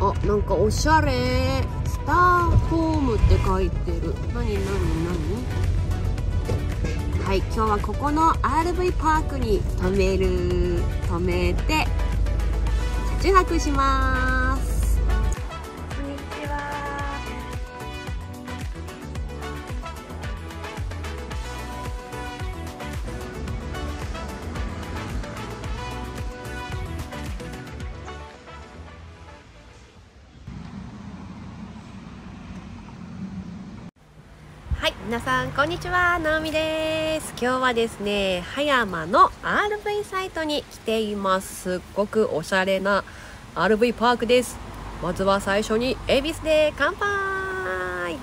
あなんかおしゃれ。スターホームって書いてる。何何何？はい今日はここの RV パークに止める。止めて車中泊します。皆さんこんにちは、なおみです。今日はですね、葉山の RV サイトに来ています。すっごくおしゃれな RV パークです。まずは最初に恵比寿で乾杯。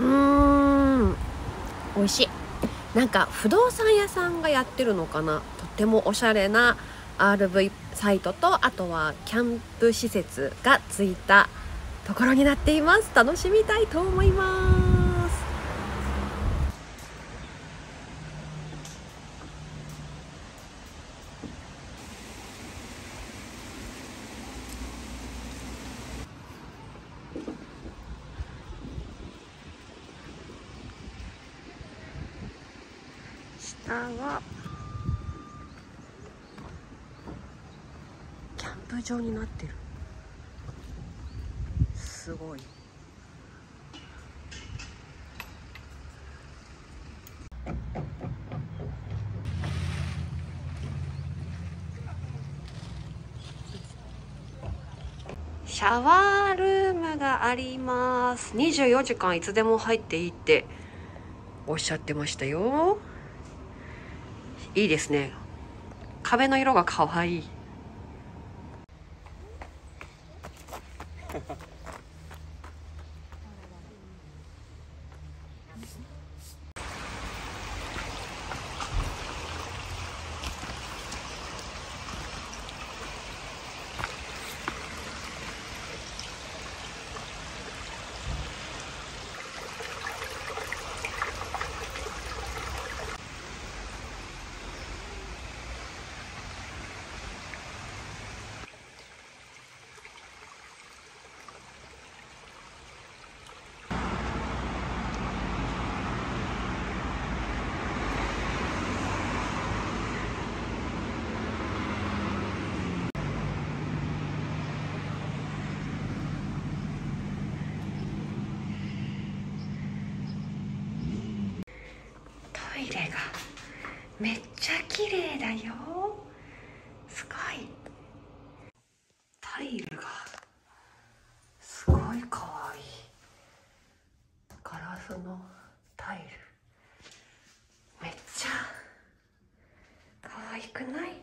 うーん、美味しい。なんか不動産屋さんがやってるのかな？とってもおしゃれな RV サイトとあとはキャンプ施設がついたところになっています。楽しみたいと思います。下はキャンプ場になってる。すごい。シャワールームがあります。24時間いつでも入っていいっておっしゃってましたよ。いいですね。壁の色が可愛い。トイレがめっちゃ綺麗だよすごいタイルがすごい可愛い。ガラスのタイル。めっちゃ可愛くない？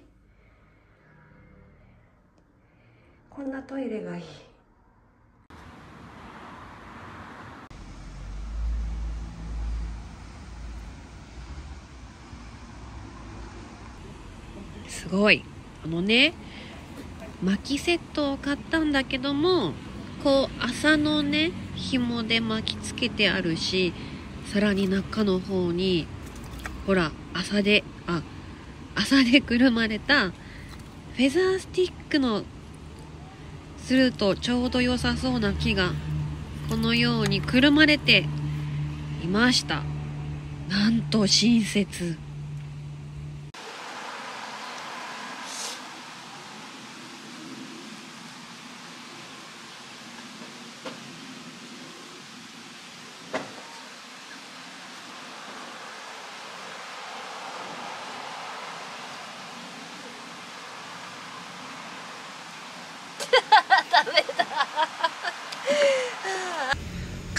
こんなトイレがいい。すごい。あのね巻きセットを買ったんだけどもこう麻のね紐で巻きつけてあるしさらに中の方にほら麻であ麻でくるまれたフェザースティックのするとちょうど良さそうな木がこのようにくるまれていました。なんと親切。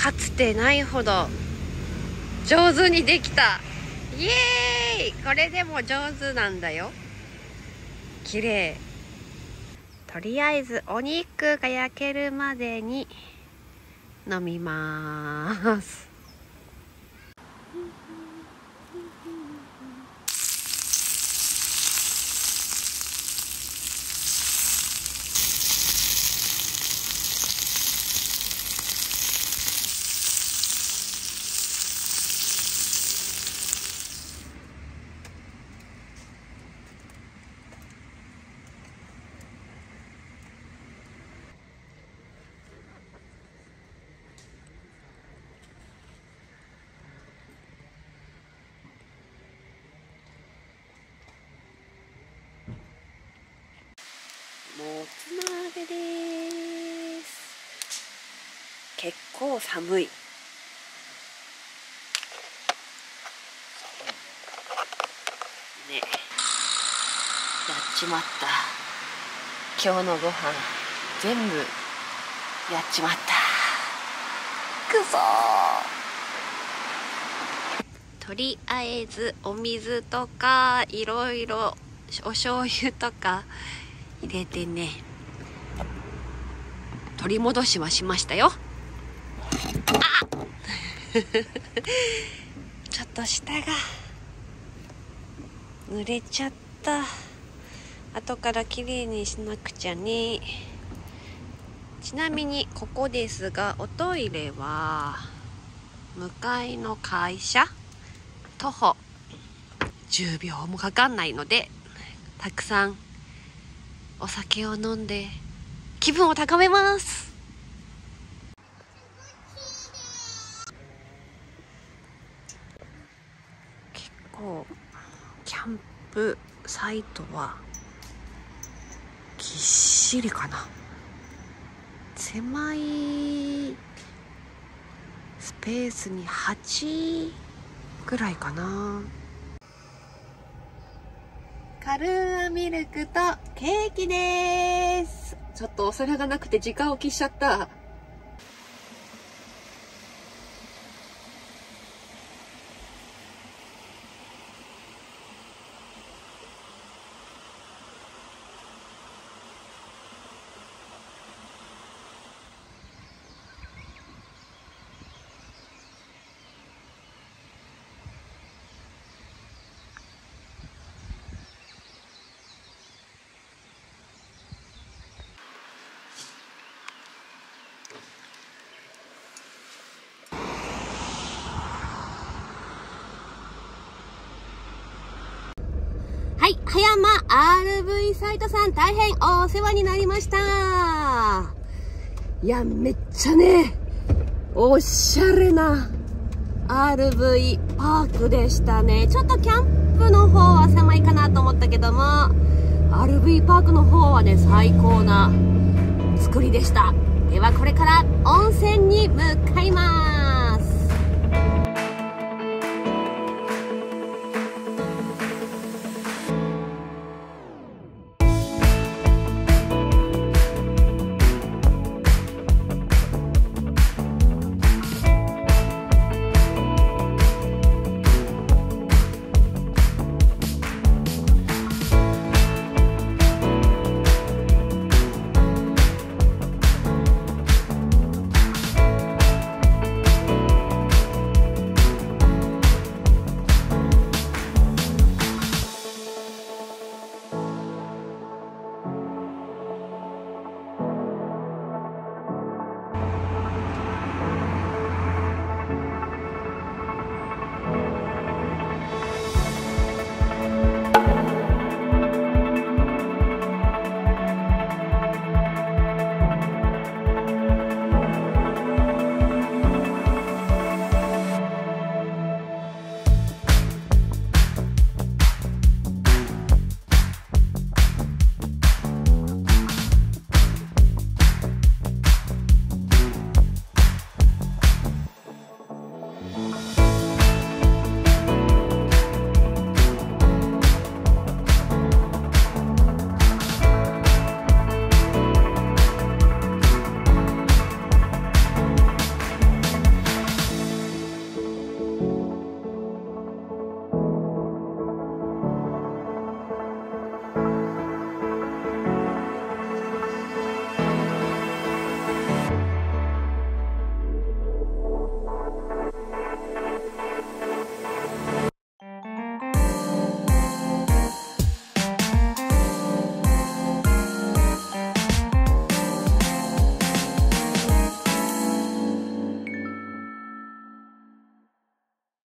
かつてないほど上手にできた。イエーイ！これでも上手なんだよ。綺麗。とりあえずお肉が焼けるまでに飲みます。つ鍋です。結構寒い。ね。やっちまった。今日のご飯全部やっちまった。くそとりあえずお水とかいろいろお醤油とか入れてね。取り戻しはしましたよ。あ ちょっと下が。濡れちゃった。後からきれいにしなくちゃね。ちなみにここですがおトイレは向かいの会社徒歩10秒もかかんないのでたくさんお酒を飲んで気分を高めます。結構キャンプサイトはぎっしりかな。狭いスペースに8ぐらいかな。カルーアミルクとケーキです。ちょっとお皿がなくて時間を消しちゃった。はい、葉山 RV サイトさん大変お世話になりました。いや、めっちゃね、おしゃれな RV パークでしたね。ちょっとキャンプの方は狭いかなと思ったけども、RV パークの方はね、最高な作りでした。ではこれから温泉に向か。